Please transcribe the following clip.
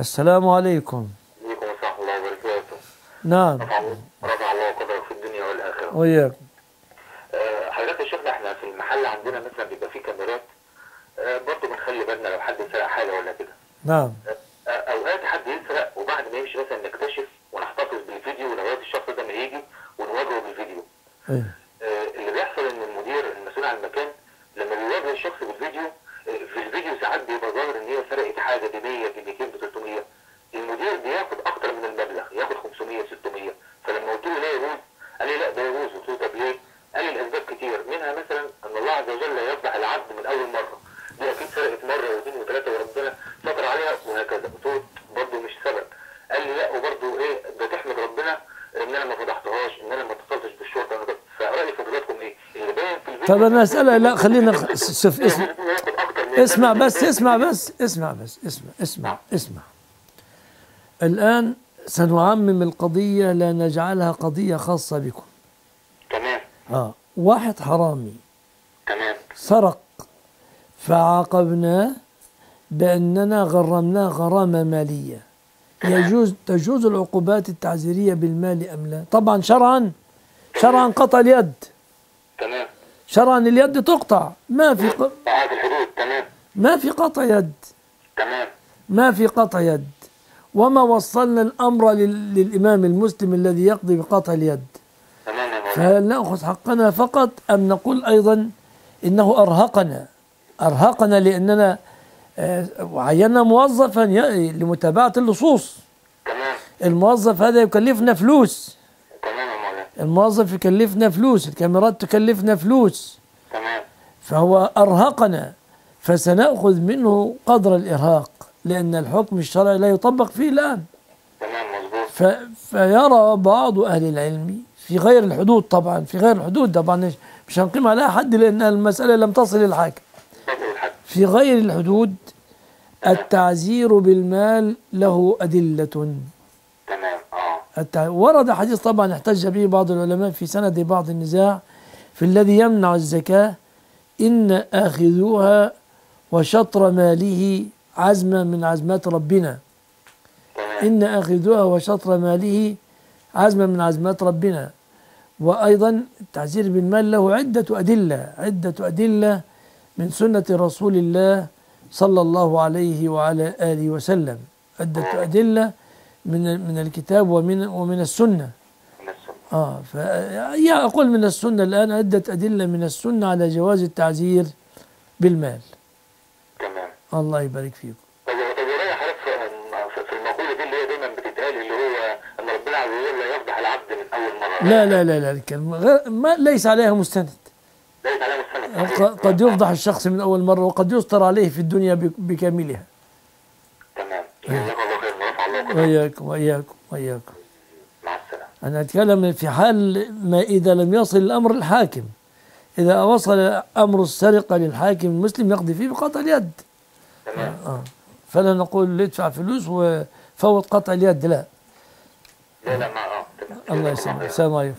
السلام عليكم. عليكم ورحمة الله وبركاته. نعم. رفع الله قدرك في الدنيا والآخرة. وياك آه، حضرتك يا شيخنا إحنا في المحل عندنا مثلا بيبقى فيه كاميرات. آه، برضه بنخلي بالنا لو حد سرق حاجة ولا كده. نعم. آه، اوقات حد يسرق وبعد ما يمشي مثلا نكتشف ونحتفظ بالفيديو ولغايه الشخص ده ما يجي ونواجهه بالفيديو. آه، اللي بيحصل إن المدير المسؤول عن المكان لما بيواجه الشخص بالفيديو في الفيديو ساعات بيبقى ظاهر إن هي سرقت حاجة ب 100 ب 200 ب يفضح العبد من أول مرة. دي أكيد سرقت مرة واثنين وثلاثه وربنا ستر عليها وهكذا. قلت له برضه مش سبب. قال لي لا وبرضه إيه ده تحمد ربنا إن أنا ما فضحتهاش إن أنا ما اتصلتش بالشرطة. أنا ده- فرأي فضيلتكم إيه؟ اللي باين في الفيديو طب أنا اسالها لا خلينا شوف من أسمع. بس اسمع بس اسمع بس اسمع اسمع اسمع. الآن سنعمم القضية لا نجعلها قضية خاصة بكم. تمام. آه واحد حرامي سرق. فعاقبناه بأننا غرمناه غرامة مالية. يجوز تجوز العقوبات التعزيرية بالمال أم لا؟ طبعا شرعا. شرعا قطع اليد. تمام. شرعا اليد تقطع. ما في ق- تمام. ما في قطع يد. تمام. ما في قطع يد. وما وصلنا الأمر لل- للإمام المسلم الذي يقضي بقطع اليد. تمام فهل نأخذ حقنا فقط أم نقول أيضا إنه أرهقنا. أرهقنا لأننا آه، عينا موظفا لمتابعة اللصوص. تمام. الموظف هذا يكلفنا فلوس. الموظف يكلفنا فلوس. الكاميرات تكلفنا فلوس. فهو أرهقنا. فسنأخذ منه قدر الإرهاق لأن الحكم الشرعي لا يطبق فيه الآن. تمام مظبوط. ف... فيرى بعض أهل العلم في غير الحدود طبعا في غير الحدود طبعا مش- هنقيم عليها حد لأن المسألة لم تصل للحاكم في غير الحدود التعزير بالمال له أدلة. تمام آه. ورد حديث طبعا احتج به بعض العلماء في سند بعض النزاع في الذي يمنع الزكاة إن آخذوها وشطر ماله عزما من عزمات ربنا. إن آخذوها وشطر ماله عزما من عزمات ربنا. وأيضا التعزير بالمال له عدة أدلة عدة أدلة من سنة رسول الله صلى الله عليه وعلى آله وسلم. عدة أدلة من من الكتاب ومن ومن السنة. آه ف يا أقول من السنة الآن عدة أدلة من السنة على جواز التعزير بالمال. تمام. الله يبارك فيكم طب طب ورايا حضرتك في- في- في المقولة دي اللي هي دايما بتتقال اللي هو ان ربنا عز وجل لا يفضح العبد من اول مرة لا لا لا لا الكلمة غير ما ليس عليها مستند. ليس عليها مستند. قد يفضح الشخص من أول مرة وقد يستر عليه في الدنيا بك- بكاملها. تمام. جزاك الله خير. الله وإياكم وإياكم وإياكم. مع السلامة. أنا أتكلم في حال ما إذا لم يصل الأمر الحاكم. إذا وصل أمر السرقة للحاكم المسلم يقضي فيه بقطع اليد. تمام. آه. فلا نقول ادفع فلوس وفوت قطع اليد لا. لا لا ما آه تمام الله